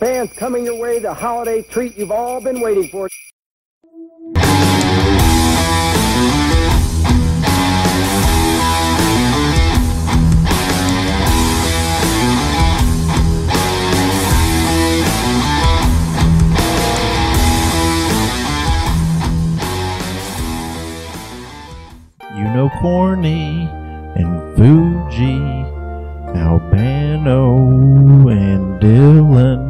Fans coming your way, the holiday treat you've all been waiting for. You know Corny and Fuji, Albano and Dillon,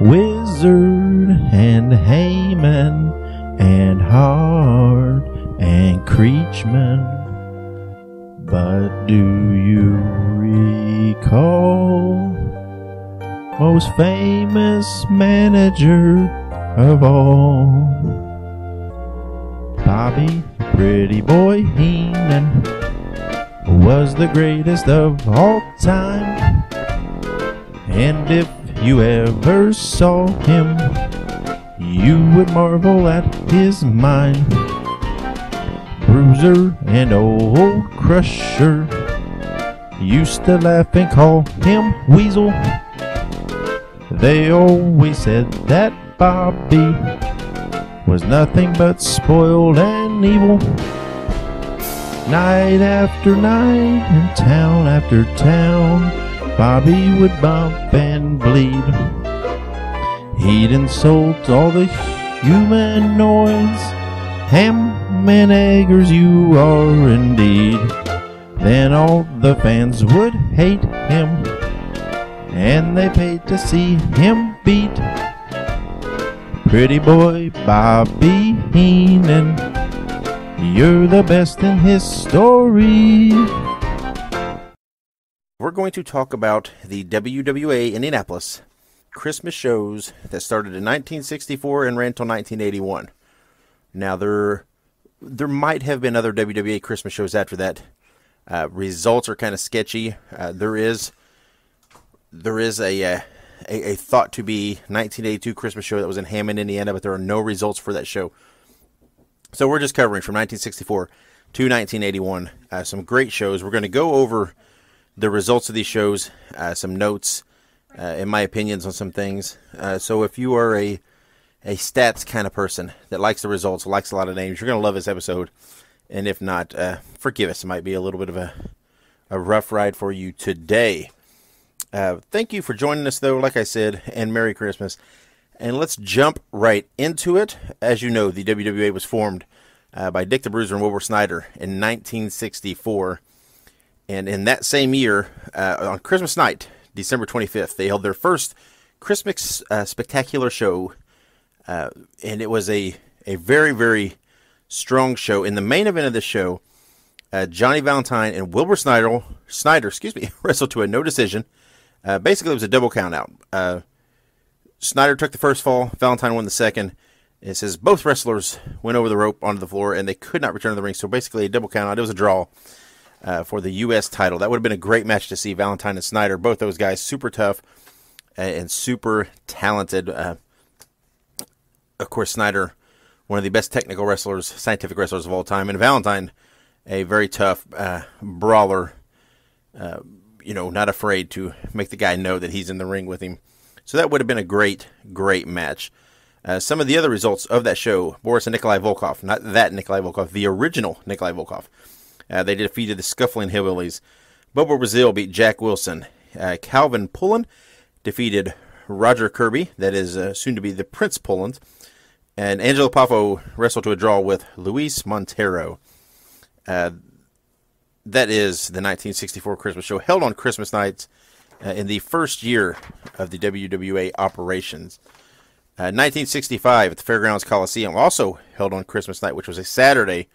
Wizard and Heyman and Hart and Creatchman. But do you recall most famous manager of all? Bobby Pretty Boy Heenan was the greatest of all time. And if you ever saw him, you would marvel at his mind. Bruiser and old Crusher used to laugh and call him Weasel. They always said that Bobby was nothing but spoiled and evil. Night after night and town after town, Bobby would bump and bleed. He'd insult all the humanoids. Ham and eggers, you are indeed. Then all the fans would hate him, and they paid to see him beat. Pretty boy Bobby Heenan, you're the best in history. We're going to talk about the WWA Indianapolis Christmas shows that started in 1964 and ran until 1981. Now there there might have been other WWA Christmas shows after that. Uh, results are kind of sketchy. Uh, there is there is a, uh, a a thought to be 1982 Christmas show that was in Hammond, Indiana, but there are no results for that show. So we're just covering from 1964 to 1981 uh, some great shows. We're going to go over the results of these shows, uh, some notes, uh, and my opinions on some things. Uh, so if you are a a stats kind of person that likes the results, likes a lot of names, you're going to love this episode. And if not, uh, forgive us. It might be a little bit of a a rough ride for you today. Uh, thank you for joining us, though. Like I said, and Merry Christmas. And let's jump right into it. As you know, the WWA was formed uh, by Dick the Bruiser and Wilbur Snyder in 1964. And in that same year, uh, on Christmas night, December 25th, they held their first Christmas uh, spectacular show. Uh, and it was a, a very, very strong show. In the main event of the show, uh, Johnny Valentine and Wilbur Snyder, Snyder, excuse me, wrestled to a no decision. Uh, basically, it was a double count out. Uh, Snyder took the first fall, Valentine won the second. It says both wrestlers went over the rope onto the floor and they could not return to the ring. So basically, a double count out. It was a draw uh, for the U.S. title. That would have been a great match to see Valentine and Snyder. Both those guys super tough and super talented. Uh, of course, Snyder, one of the best technical wrestlers, scientific wrestlers of all time, and Valentine, a very tough uh, brawler. Uh, you know, not afraid to make the guy know that he's in the ring with him. So that would have been a great, great match. Uh, some of the other results of that show Boris and Nikolai Volkov, not that Nikolai Volkov, the original Nikolai Volkov. Uh, they defeated the Scuffling Hillbillies. Bobo Brazil beat Jack Wilson. Uh, Calvin Pullins defeated Roger Kirby, that is uh, soon to be the Prince Pullins. And Angelo Poffo wrestled to a draw with Luis Montero. Uh, that is the 1964 Christmas show held on Christmas night uh, in the first year of the WWA operations. Uh, 1965 at the Fairgrounds Coliseum, also held on Christmas night, which was a Saturday.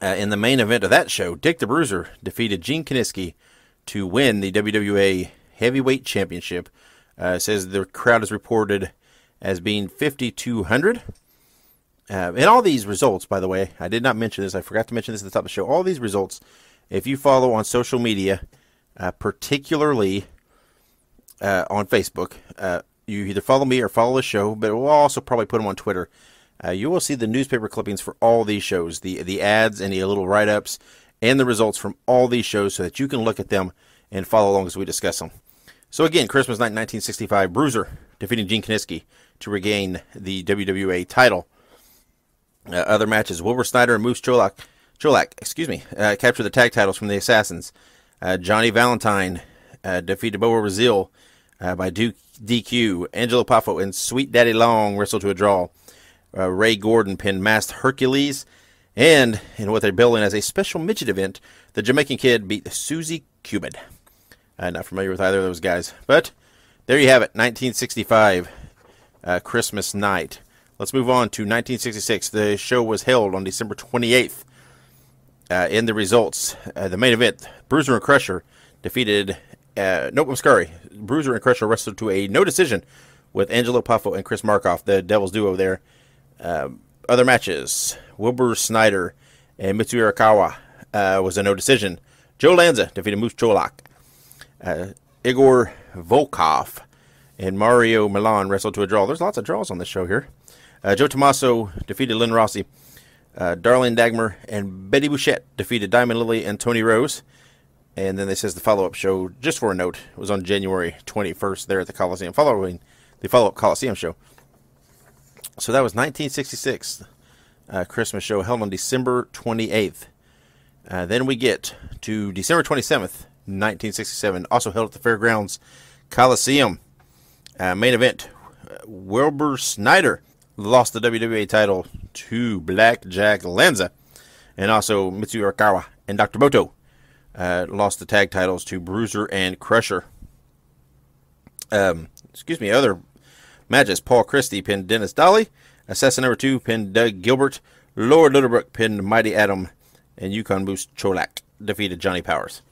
Uh, in the main event of that show, Dick the Bruiser defeated Gene Kiniski to win the WWA Heavyweight Championship. Uh, says the crowd is reported as being 5,200. Uh, and all these results, by the way, I did not mention this. I forgot to mention this at the top of the show. All these results, if you follow on social media, uh, particularly uh, on Facebook, uh, you either follow me or follow the show, but we'll also probably put them on Twitter. Uh, you will see the newspaper clippings for all these shows, the the ads and the little write ups, and the results from all these shows, so that you can look at them and follow along as we discuss them. So again, Christmas night 1965, Bruiser defeating Gene Kiniski to regain the WWA title. Uh, other matches: Wilbur Snyder and Moose Cholak, Cholak, excuse me, uh, captured the tag titles from the Assassins. Uh, Johnny Valentine uh, defeated Bobo Brazil uh, by Duke DQ. Angelo Poffo and Sweet Daddy Long wrestled to a draw. Uh, Ray Gordon pinned Masked Hercules. And in what they're billing as a special midget event, the Jamaican Kid beat Susie Cubid. I'm not familiar with either of those guys. But there you have it, 1965, uh, Christmas night. Let's move on to 1966. The show was held on December 28th. Uh, in the results, uh, the main event, Bruiser and Crusher defeated. Uh, nope, I'm sorry. Bruiser and Crusher wrestled to a no decision with Angelo Poffo and Chris Markoff, the Devil's duo there. Um, other matches, Wilbur Snyder and Mitsu Arakawa uh, was a no decision. Joe Lanza defeated Moose Cholak. Uh, Igor Volkov and Mario Milan wrestled to a draw. There's lots of draws on this show here. Uh, Joe Tommaso defeated Lynn Rossi. Uh, Darlene Dagmar and Betty Bouchette defeated Diamond Lily and Tony Rose. And then they says the follow-up show, just for a note, was on January 21st there at the Coliseum, following the follow-up Coliseum show. So that was 1966 uh, Christmas show held on December 28th. Uh, then we get to December 27th, 1967, also held at the Fairgrounds Coliseum. Uh, main event, Wilbur Snyder lost the WWE title to Black Jack Lanza. And also Mitsu Arakawa and Dr. Moto uh, lost the tag titles to Bruiser and Crusher. Um, excuse me, other matches. Paul Christie pinned Dennis Dolly. Assassin number two pinned Doug Gilbert. Lord Littlebrook pinned Mighty Atom. And Yukon Moose Cholak defeated Johnny Powers.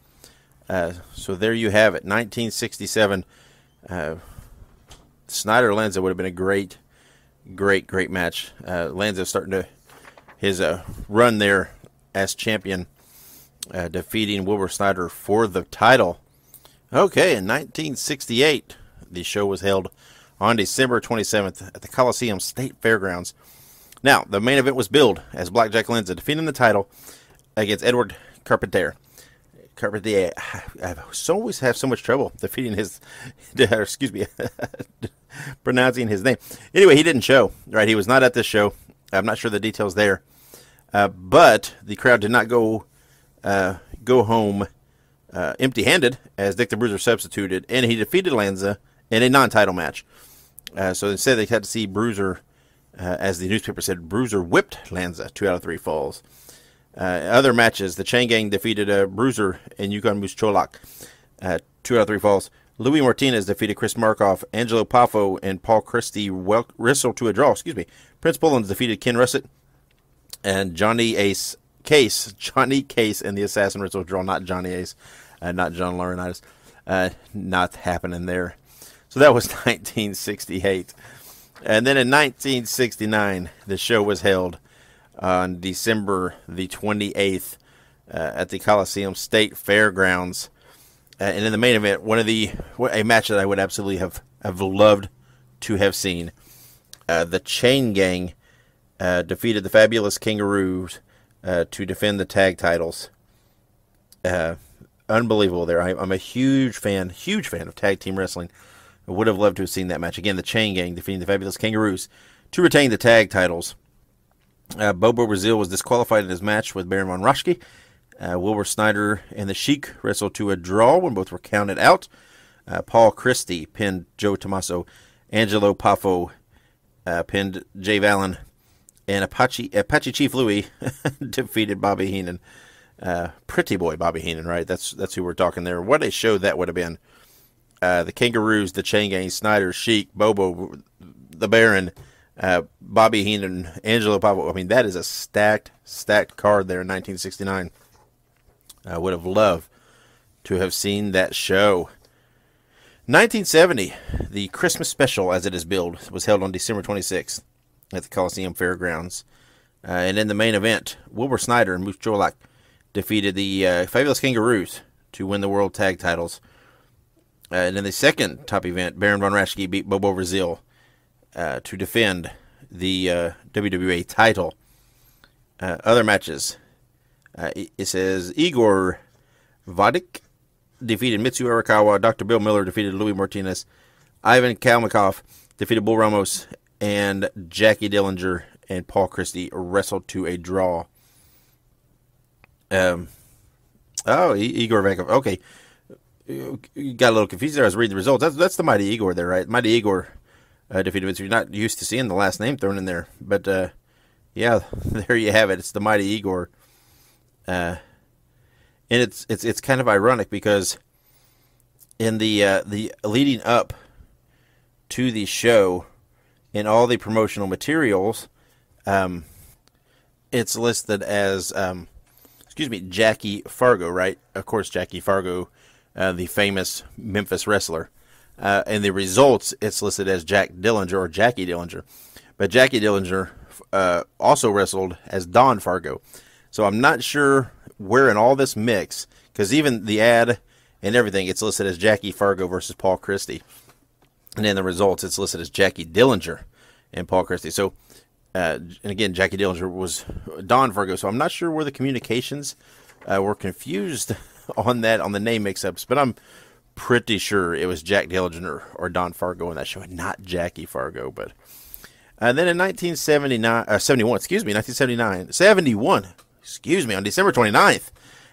Uh, so there you have it. 1967. Uh, Snyder Lanza would have been a great great, great match. Uh, Lanza starting to his uh, run there as champion, uh, defeating Wilbur Snyder for the title. Okay, in 1968, the show was held on December 27th at the Coliseum State Fairgrounds. Now, the main event was billed as Blackjack Lanza defeating the title against Edward Carpentier. Carpentier, I always have so much trouble defeating his, excuse me, pronouncing his name. Anyway, he didn't show, right? He was not at this show. I'm not sure the details there. Uh, but the crowd did not go uh, go home uh, empty-handed as Dick the Bruiser substituted, and he defeated Lanza in a non-title match. Uh, so instead, they had to see Bruiser, uh, as the newspaper said, Bruiser whipped Lanza two out of three falls. Uh, other matches, the Chain Gang defeated Bruiser and Yukon Moose Cholak, two out of three falls. Louis Martinez defeated Chris Markoff. Angelo Poffo and Paul Christie wrestled to a draw. Excuse me. Prince Pullins defeated Ken Russett. And Johnny Ace Case, Johnny Case and the Assassin wrestled draw, not Johnny Ace, uh, not John Laurinaitis. Uh, not happening there. So that was 1968. And then in 1969, the show was held on December the 28th uh, at the Coliseum State Fairgrounds. Uh, and in the main event, one of the a match that I would absolutely have have loved to have seen. Uh, the Chain Gang uh, defeated the Fabulous Kangaroos uh, to defend the tag titles. Uh, unbelievable! There, I, am a huge fan, huge fan of tag team wrestling. I would have loved to have seen that match again. The Chain Gang defeating the Fabulous Kangaroos to retain the tag titles. Uh, Bobo Brazil was disqualified in his match with Baron von Raschke uh, Wilbur Snyder and the Sheik wrestled to a draw when both were counted out. Uh, Paul Christie pinned Joe Tommaso. Angelo Poffo uh, pinned Jay Vallon. And Apache, Apache Chief Louie defeated Bobby Heenan. Uh, pretty boy Bobby Heenan, right? That's that's who we're talking there. What a show that would have been. Uh, the Kangaroos, the Chain Gang, Snyder, Sheik, Bobo, the Baron, uh, Bobby Heenan, Angelo Poffo. I mean, that is a stacked, stacked card there in 1969. I would have loved to have seen that show. 1970, the Christmas special, as it is billed, was held on December 26th at the Coliseum Fairgrounds. Uh, and in the main event, Wilbur Snyder and Moose Cholak defeated the uh, Fabulous Kangaroos to win the World Tag titles. Uh, and in the second top event, Baron von Raschke beat Bobo Brazil uh, to defend the uh, WWA title. Uh, other matches, uh, it says Igor Vodik defeated Mitsu Arakawa. Dr. Bill Miller defeated Louis Martinez. Ivan Kalmikov defeated Bull Ramos. And Jackie Dillinger and Paul Christie wrestled to a draw. Um, oh, Igor Vankov. Okay, you got a little confused there. I was reading the results. That's that's the Mighty Igor there, right? Mighty Igor uh, defeated Vince. You're not used to seeing the last name thrown in there, but uh, yeah, there you have it. It's the Mighty Igor. Uh, and it's it's it's kind of ironic because in the uh, the leading up to the show, in all the promotional materials, um, it's listed as um, excuse me, Jackie Fargo, right? Of course, Jackie Fargo, uh, the famous Memphis wrestler. Uh, and the results, it's listed as Jack Dillinger or Jackie Dillinger. But Jackie Dillinger uh, also wrestled as Don Fargo. So I'm not sure where in all this mix, because even the ad and everything, it's listed as Jackie Fargo versus Paul Christie. And in the results, it's listed as Jackie Dillinger and Paul Christie. So uh, and again, Jackie Dillinger was Don Fargo, so I'm not sure where the communications uh, were confused on that on the name mix-ups, but I'm pretty sure it was Jack Dillinger or Don Fargo in that show, not Jackie Fargo. But and then in 1979, uh, 71, excuse me, 1979, 71, excuse me, on December 29th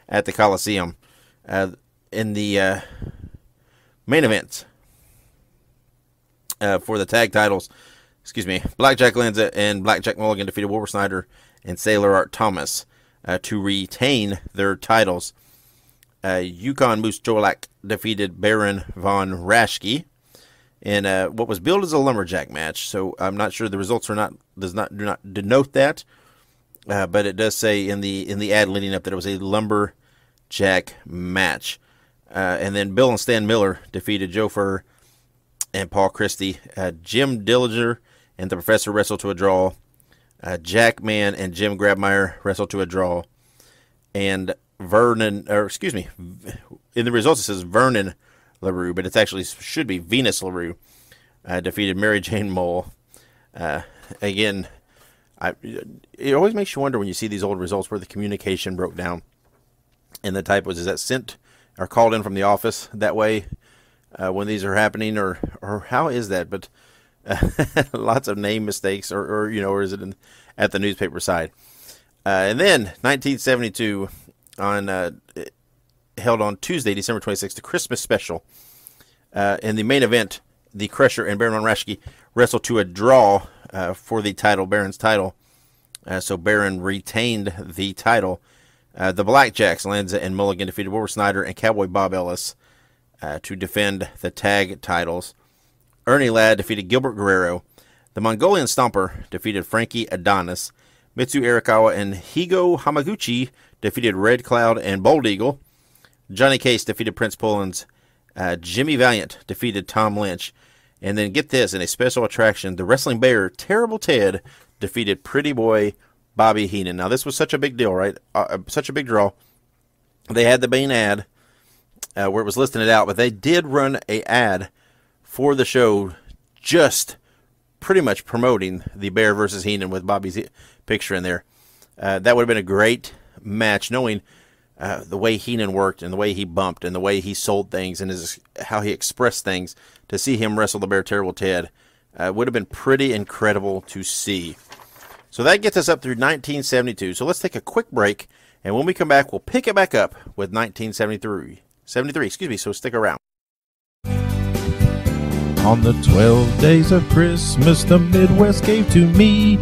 at the Coliseum, uh, in the uh, main event uh, for the tag titles excuse me, Blackjack Lanza and Blackjack Mulligan defeated Wilbur Snyder and Sailor Art Thomas uh, to retain their titles. Uh, Yukon Moose Cholak defeated Baron von Raschke in uh, what was billed as a lumberjack match. So I'm not sure the results are not does not do not denote that, uh, but it does say in the in the ad leading up that it was a lumberjack match. Uh, and then Bill and Stan Miller defeated Joe Furr and Paul Christie. Uh, Jim Dillinger and the Professor wrestled to a draw. Uh, Jack Mann and Jim Grabmeyer wrestled to a draw. And Vernon, or excuse me, in the results it says Vernon LaRue, but it actually should be Venus LaRue, uh, defeated Mary Jane Mull. Uh, again, I, it always makes you wonder when you see these old results where the communication broke down. And the type was, is that sent or called in from the office that way uh, when these are happening, or, or how is that? But lots of name mistakes, or, or, you know, or is it in, at the newspaper side? Uh, and then 1972 on uh, held on Tuesday, December 26th, the Christmas special. Uh, in the main event, the Crusher and Baron von Raschke wrestled to a draw uh, for the title, Baron's title. Uh, so Baron retained the title. Uh, the Blackjacks, Lanza and Mulligan defeated Wilbur Snyder and Cowboy Bob Ellis to defend the tag titles. Ernie Ladd defeated Gilbert Guerrero. The Mongolian Stomper defeated Frankie Adonis. Mitsu Arakawa and Higo Hamaguchi defeated Red Cloud and Bold Eagle. Johnny Case defeated Prince Pullins. Uh, Jimmy Valiant defeated Tom Lynch. And then get this in a special attraction, the Wrestling Bear, Terrible Ted, defeated Pretty Boy Bobby Heenan. Now, this was such a big deal, right? Uh, uh such a big draw. They had the main ad uh, where it was listing it out, but they did run a ad for the show, just pretty much promoting the Bear versus Heenan with Bobby's picture in there. Uh, that would have been a great match, knowing uh, the way Heenan worked and the way he bumped and the way he sold things and his, how he expressed things. To see him wrestle the Bear Terrible Ted uh, would have been pretty incredible to see. So that gets us up through 1972. So let's take a quick break, and when we come back, we'll pick it back up with 1973. 73, excuse me. So stick around. On the twelve days of Christmas the Midwest gave to me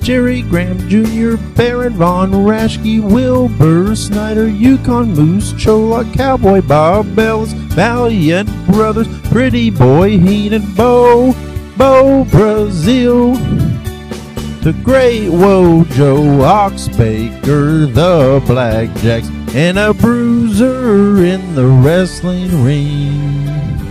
Jerry Graham Jr., Baron Von Raschke, Wilbur Snyder, Yukon Moose, Cholak, Cowboy Bob Ellis, Valiant Brothers, Pretty Boy Heenan, Bo, Bo Brazil, the Great Wojo, Ox Baker, the Blackjacks, and a bruiser in the wrestling ring.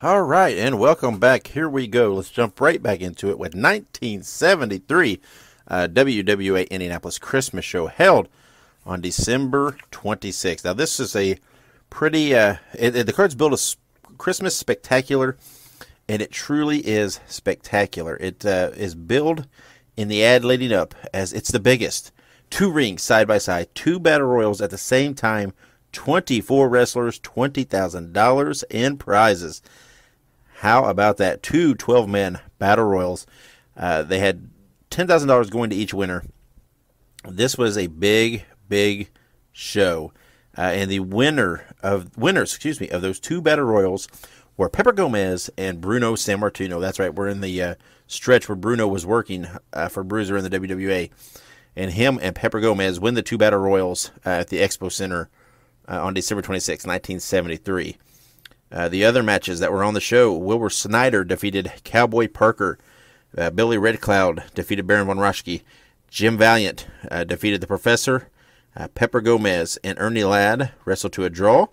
All right, and welcome back. Here we go. Let's jump right back into it with 1973 uh, WWA Indianapolis Christmas show held on December 26th. Now, this is a pretty, uh, it, it, the card's built a Christmas spectacular, and it truly is spectacular. It uh, is billed in the ad leading up as it's the biggest two rings side by side, two battle royals at the same time, 24 wrestlers, $20,000 in prizes. How about that? Two 12 man battle royals. Uh, they had $10,000 going to each winner. This was a big, big show. Uh, and the winner of winners, excuse me, of those two battle royals were Pepper Gomez and Bruno Sammartino. That's right. We're in the uh, stretch where Bruno was working uh, for Bruiser in the WWA, and him and Pepper Gomez win the two battle royals uh, at the Expo Center uh, on December 26, 1973. Uh, the other matches that were on the show, Wilbur Snyder defeated Cowboy Parker. Uh, Billy Red Cloud defeated Baron von Raschke. Jim Valiant defeated the Professor. Pepper Gomez and Ernie Ladd wrestled to a draw.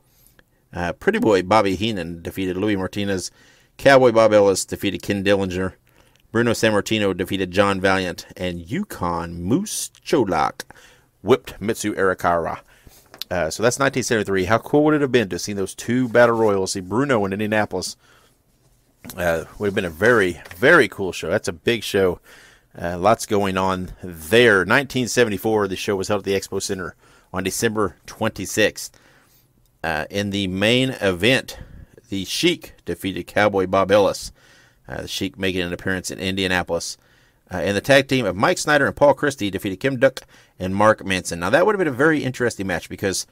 Uh, Pretty Boy Bobby Heenan defeated Louis Martinez. Cowboy Bob Ellis defeated Ken Dillinger. Bruno Sammartino defeated John Valiant. And Yukon Moose Cholak whipped Mitsu. Uh, so that's 1973. How cool would it have been to see those two battle royals, see Bruno in Indianapolis? Uh, would have been a very, very cool show. That's a big show. Uh, lots going on there. 1974, the show was held at the Expo Center on December 26th. Uh, in the main event, the Sheik defeated Cowboy Bob Ellis. Uh, the Sheik making an appearance in Indianapolis. Uh, and the tag team of Mike Snyder and Paul Christie defeated Kim Duk and Mark Manson. Now, that would have been a very interesting match because,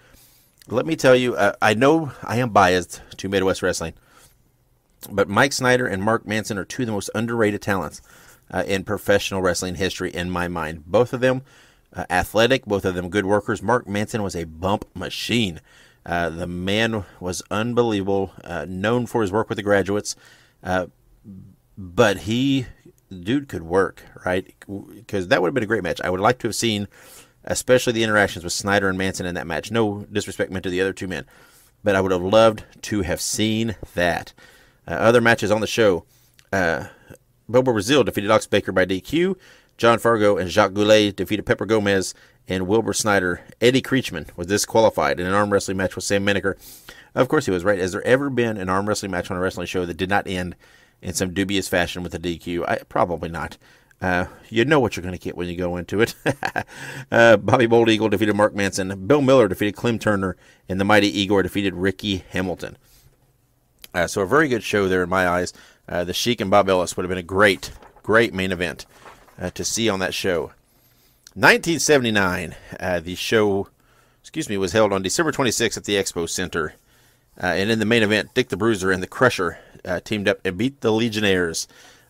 let me tell you, uh, I know I am biased to Midwest Wrestling, but Mike Snyder and Mark Manson are two of the most underrated talents uh, in professional wrestling history, in my mind. Both of them uh, athletic, both of them good workers. Mark Manson was a bump machine. Uh, the man was unbelievable, uh, known for his work with the graduates, but he, dude, could work, right? Because that would have been a great match. I would like to have seen, especially the interactions with Snyder and Manson in that match. No disrespect meant to the other two men, but I would have loved to have seen that. Uh, other matches on the show. Uh, Bobo Brazil defeated Ox Baker by DQ. John Fargo and Jacques Goulet defeated Pepper Gomez and Wilbur Snyder. Eddie Creatchman was disqualified in an arm wrestling match with Sam Menacker. Of course, he was right. Has there ever been an arm wrestling match on a wrestling show that did not end in some dubious fashion with a DQ? I, probably not. Uh, you know what you're going to get when you go into it. uh, Bobby Bold Eagle defeated Mark Manson. Bill Miller defeated Clem Turner. And the Mighty Igor defeated Ricky Hamilton. Uh, so a very good show there in my eyes. Uh, the Sheik and Bob Ellis would have been a great, great main event uh, to see on that show. 1979, uh, the show, excuse me, was held on December 26th at the Expo Center. Uh, and in the main event, Dick the Bruiser and the Crusher uh, teamed up and beat the Legionnaires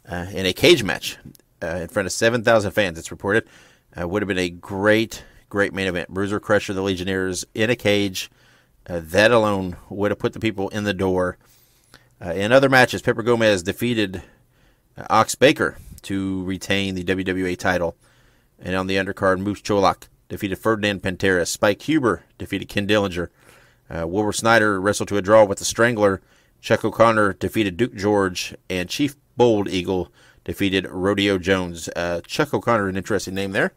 uh, in a cage match uh, in front of 7,000 fans, it's reported. Uh, would have been a great, great main event. Bruiser, Crusher, the Legionnaires in a cage. that alone would have put the people in the door. in other matches, Pepper Gomez defeated Ox Baker to retain the WWA title. And on the undercard, Moose Cholak defeated Ferdinand Pantera. Spike Huber defeated Ken Dillinger. Uh, Wilbur Snyder wrestled to a draw with the Strangler. Chuck O'Connor defeated Duke George. And Chief Bold Eagle defeated Rodeo Jones. Uh, Chuck O'Connor, an interesting name there.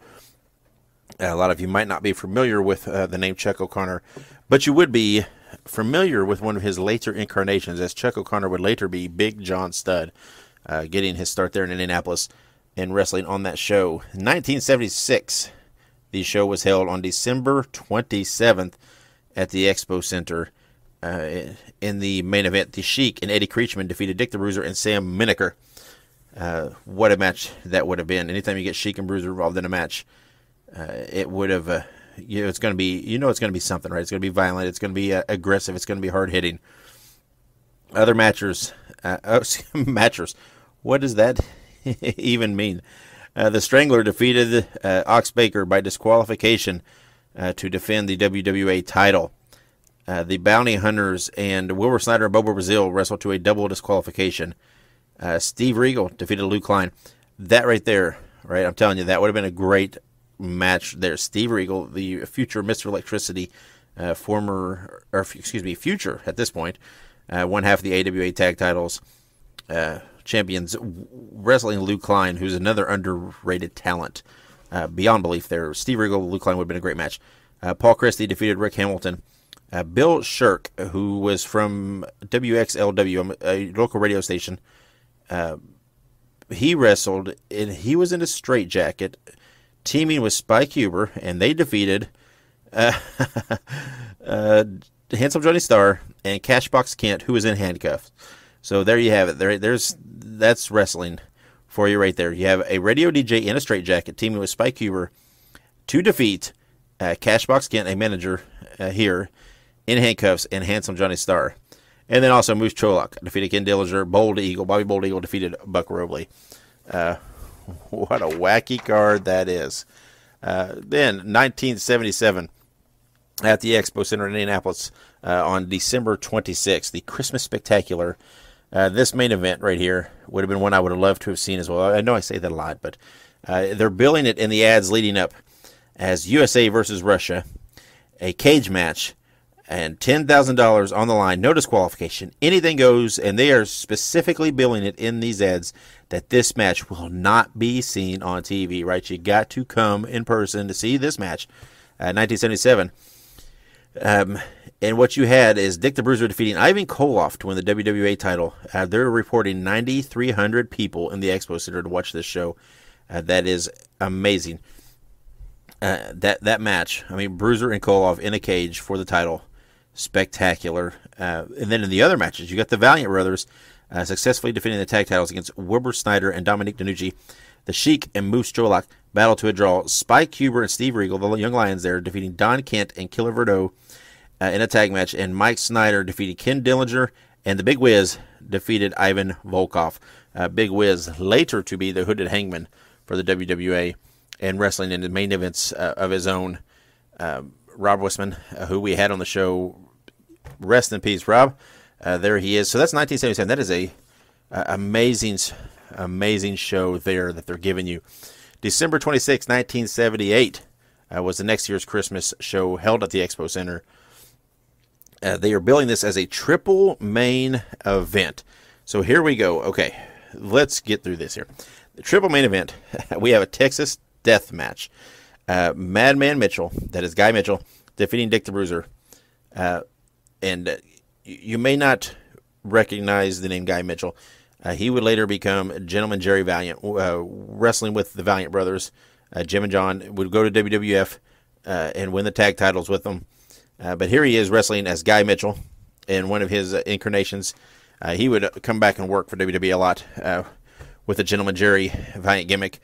Uh, a lot of you might not be familiar with uh, the name Chuck O'Connor, but you would be familiar with one of his later incarnations, as Chuck O'Connor would later be Big John Studd, uh, getting his start there in Indianapolis and wrestling on that show. 1976, the show was held on December 27th at the Expo Center. Uh, in the main event, the Sheik and Eddie Creatchman defeated Dick the Bruiser and Sam Menacker. Uh, what a match that would have been! Anytime you get Sheik and Bruiser involved in a match, uh, it would have. Uh, you know, it's going to be. You know, it's going to be something, right? It's going to be violent. It's going to be uh, aggressive. It's going to be hard hitting. Other matchers, uh, oh, matchers. What does that even mean? The Strangler defeated Ox Baker by disqualification uh, to defend the WWA title. Uh, the Bounty Hunters and Wilbur Snyder and Bobo Brazil wrestled to a double disqualification. Uh, Steve Regal defeated Luke Klein. That right there, right? I'm telling you, that would have been a great match there. Steve Regal, the future Mr. Electricity, uh, former, or excuse me, future at this point, one half of the AWA tag titles champions wrestling Luke Klein, who's another underrated talent uh, beyond belief. There, Steve Regal, Luke Klein would have been a great match. Uh, Paul Christie defeated Rick Hamilton. Uh, Bill Shirk, who was from WXLW, a local radio station, uh, he wrestled and he was in a straitjacket teaming with Spike Huber, and they defeated uh, Handsome Johnny Starr and Cashbox Kent, who was in handcuffs. So there you have it. There, there's that's wrestling for you right there. You have a radio DJ in a straitjacket teaming with Spike Huber to defeat uh, Cashbox Kent, a manager uh, here, in handcuffs, and Handsome Johnny Starr. And then also Moose Cholak defeated Ken Dillinger. Bold Eagle, Bobby Bold Eagle defeated Buck Robley. Uh, what a wacky card that is. Uh, then 1977 at the Expo Center in Indianapolis uh, on December 26th, the Christmas Spectacular. Uh, this main event right here would have been one I would have loved to have seen as well. I know I say that a lot, but uh, they're billing it in the ads leading up as USA versus Russia, a cage match, and $10,000 on the line, no disqualification. Anything goes, and they are specifically billing it in these ads that this match will not be seen on TV, right? You got to come in person to see this match. Uh, 1977. Um, and what you had is Dick the Bruiser defeating Ivan Koloff to win the WWA title. Uh, they're reporting 9,300 people in the Expo Center to watch this show. Uh, that is amazing. Uh, that that match, I mean, Bruiser and Koloff in a cage for the title, spectacular. Uh, and then in the other matches, you got the Valiant Brothers uh, successfully defending the tag titles against Wilbur Snyder and Dominic DeNucci. The Sheik and Moose Cholak battle to a draw. Spike Huber and Steve Regal, the Young Lions, there defeating Don Kent and Killer Verdot uh, in a tag match, and Mike Snyder defeated Ken Dillinger, and the Big Wiz defeated Ivan Volkov. Uh, Big Wiz later to be the Hooded Hangman for the WWA and wrestling in the main events uh, of his own. Uh, Rob Wissman, uh, who we had on the show, rest in peace, Rob. Uh, there he is. So that's 1977. That is a amazing, amazing show there that they're giving you. December 26, 1978 was the next year's Christmas show held at the Expo Center. Uh, they are billing this as a triple main event. So here we go. Okay, let's get through this here. The triple main event, we have a Texas death match. Uh, Madman Mitchell, that is Guy Mitchell, defeating Dick the Bruiser. Uh, and uh, you may not recognize the name Guy Mitchell. Uh, he would later become Gentleman Jerry Valiant, uh, wrestling with the Valiant brothers. Jim and John would go to WWF and win the tag titles with them. Uh, but here he is wrestling as Guy Mitchell in one of his uh, incarnations. Uh, he would come back and work for WWE a lot uh, with the Gentleman Jerry Valiant gimmick.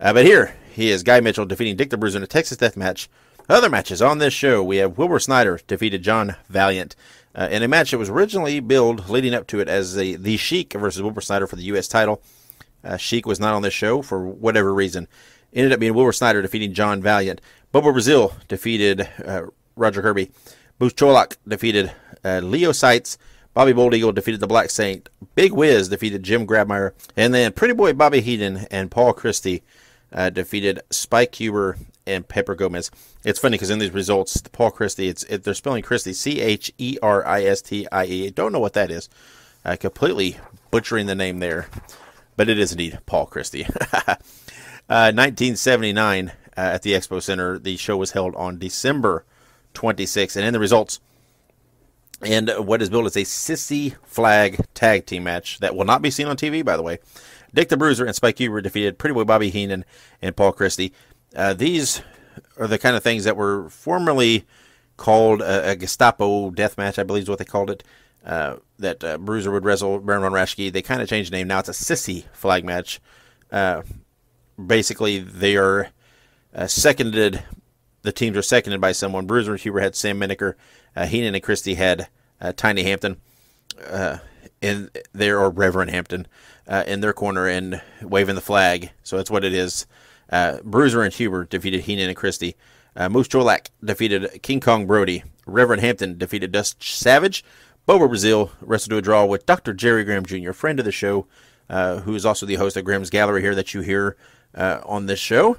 Uh, but here he is, Guy Mitchell defeating Dick the Bruiser in a Texas Death Match. Other matches on this show, we have Wilbur Snyder defeated John Valiant uh, in a match that was originally billed leading up to it as the, the Sheik versus Wilbur Snyder for the U.S. title. Sheik was not on this show for whatever reason. Ended up being Wilbur Snyder defeating John Valiant. Bobo Brazil defeated Roger Kirby. Moose Cholak defeated uh, Leo Seitz. Bobby Bold Eagle defeated the Black Saint. Big Wiz defeated Jim Grabmeyer. And then Pretty Boy Bobby Heenan and Paul Christie uh, defeated Spike Huber and Pepper Gomez. It's funny because in these results, the Paul Christie, it's it, they're spelling Christie C H E R I S T I E. Don't know what that is. Uh, completely butchering the name there, but it is indeed Paul Christie. 1979 uh, uh, at the Expo Center, the show was held on December 26. And in the results, and what is billed as a sissy flag tag team match that will not be seen on TV, by the way. Dick the Bruiser and Spike Huber defeated Pretty Boy Bobby Heenan and Paul Christie. Uh, these are the kind of things that were formerly called a, a Gestapo death match, I believe is what they called it. Uh, that uh, Bruiser would wrestle Baron von Raschke. They kind of changed the name. Now it's a sissy flag match. Uh, basically, they are uh, seconded the teams were seconded by someone. Bruiser and Huber had Sam Menacker. Uh, Heenan and Christie had uh, Tiny Hampton uh, in there, or Reverend Hampton uh, in their corner and waving the flag. So that's what it is. Uh, Bruiser and Huber defeated Heenan and Christie. Uh, Moose Cholak defeated King Kong Brody. Reverend Hampton defeated Dutch Savage. Bobo Brazil wrestled to a draw with Dr. Jerry Graham Jr., friend of the show, who is also the host of Graham's Gallery here that you hear on this show.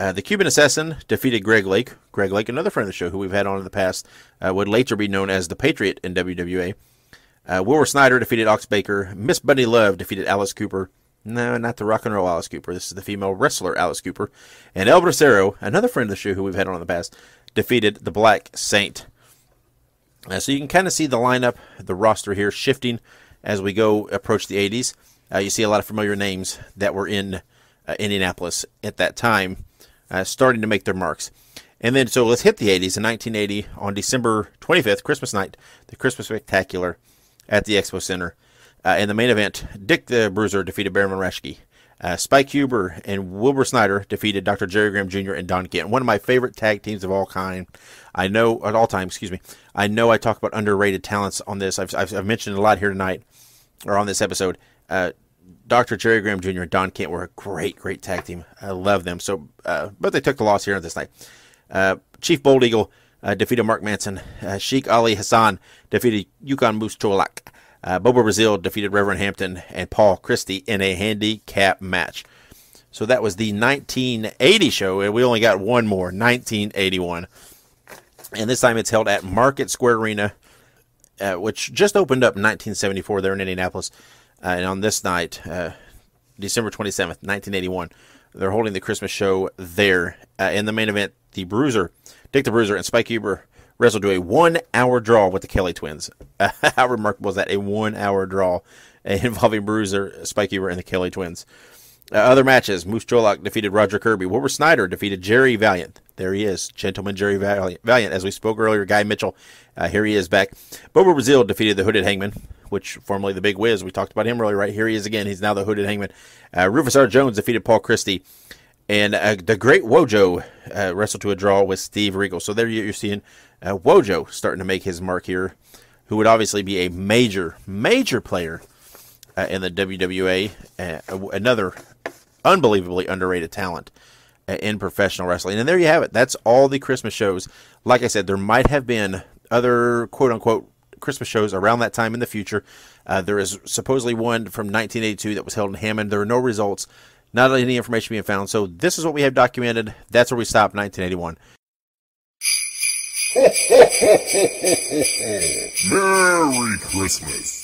Uh, the Cuban Assassin defeated Greg Lake. Greg Lake, another friend of the show who we've had on in the past, uh, would later be known as the Patriot in WWA. Uh, Wilbur Snyder defeated Ox Baker. Miss Bunny Love defeated Alice Cooper. No, not the rock and roll Alice Cooper. This is the female wrestler Alice Cooper. And El Bracero, another friend of the show who we've had on in the past, defeated the Black Saint. Uh, so you can kind of see the lineup, the roster here shifting as we go approach the 80s. Uh, you see a lot of familiar names that were in uh, Indianapolis at that time uh, starting to make their marks. And then, so let's hit the 80s. In 1980, on December 25th, Christmas night, the Christmas Spectacular at the Expo Center. Uh, in the main event, Dick the Bruiser defeated Baron Raschke. Uh, Spike Huber and Wilbur Snyder defeated Dr. Jerry Graham Jr. and Don Kent. One of my favorite tag teams of all kind. I know at all time. Excuse me. I know I talk about underrated talents on this. I've, I've, I've mentioned a lot here tonight or on this episode. Uh, Dr. Jerry Graham Jr. and Don Kent were a great, great tag team. I love them. So, uh, but they took the loss here on this night. Uh, Chief Bold Eagle uh, defeated Mark Manson. Uh, Sheik Ali Hassan defeated Yukon Moose Cholak. Uh, Bobo Brazil defeated Reverend Hampton and Paul Christie in a handicap match. So that was the 1980 show, and we only got one more, 1981. And this time it's held at Market Square Arena, uh, which just opened up in 1974 there in Indianapolis. Uh, and on this night, uh, December 27th, 1981, they're holding the Christmas show there. Uh, in the main event, the Bruiser, Dick the Bruiser, and Spike Huber wrestled to a one hour draw with the Kelly twins. Uh, how remarkable was that? A one hour draw involving Bruiser, Spike Huber, and the Kelly twins. Uh, other matches Moose Cholak defeated Roger Kirby. Wilbur Snyder defeated Jerry Valiant. There he is, Gentleman Jerry Valiant. Valiant. As we spoke earlier, Guy Mitchell. Uh, here he is back. Bobo Brazil defeated the Hooded Hangman, which formerly the Big Wiz. We talked about him earlier, right? Here he is again. He's now the Hooded Hangman. Uh, Rufus R. Jones defeated Paul Christie. And uh, the great Wojo uh, wrestled to a draw with Steve Regal. So there you're seeing uh, Wojo starting to make his mark here, who would obviously be a major, major player uh, in the WWA. Uh, another unbelievably underrated talent uh, in professional wrestling. And there you have it. That's all the Christmas shows. Like I said, there might have been other quote unquote Christmas shows around that time in the future. Uh, there is supposedly one from 1982 that was held in Hammond. There are no results, not any information being found. So this is what we have documented. That's where we stopped 1981. Merry Christmas.